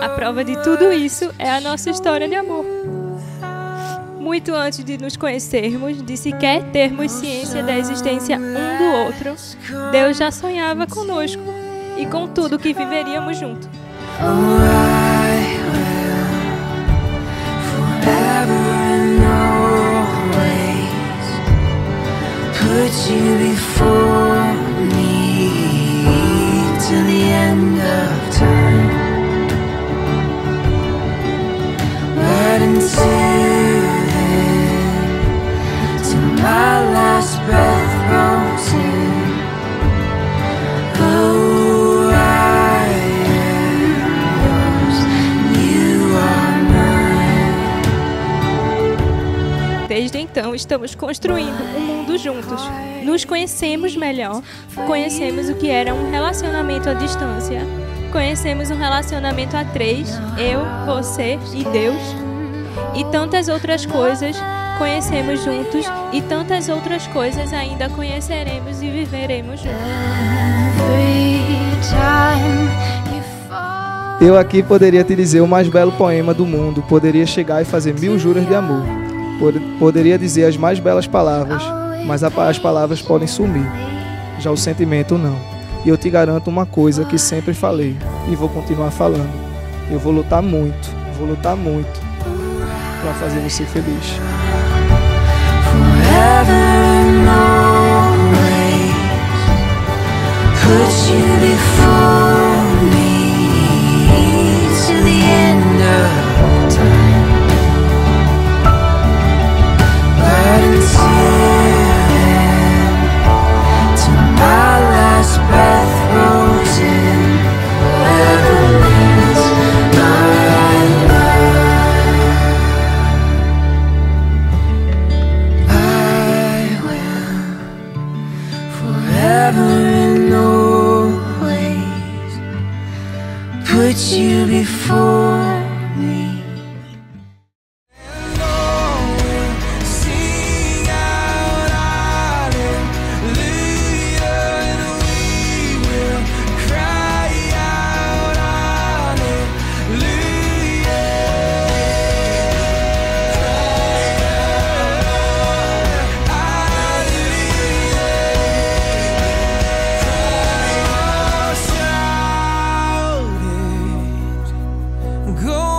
A prova de tudo isso é a nossa história de amor. Muito antes de nos conhecermos, de sequer termos ciência da existência um do outro, Deus já sonhava conosco e com tudo que viveríamos junto. Estamos construindo um mundo juntos. Nos conhecemos melhor, conhecemos o que era um relacionamento à distância, conhecemos um relacionamento a três, eu, você e Deus, e tantas outras coisas conhecemos juntos e tantas outras coisas ainda conheceremos e viveremos juntos. Eu aqui poderia te dizer o mais belo poema do mundo, poderia chegar e fazer mil juras de amor, poderia dizer as mais belas palavras mas as palavras podem sumir. Já o sentimento não. E eu te garanto uma coisa que sempre falei e vou continuar falando. Eu vou lutar muito, vou lutar muito para fazer você feliz. You before go